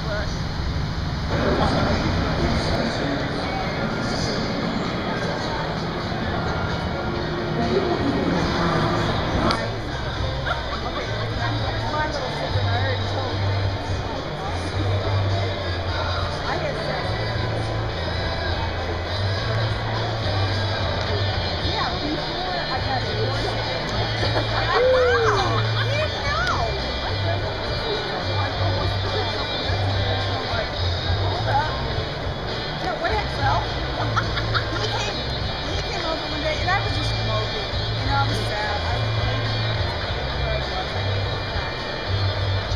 Bush.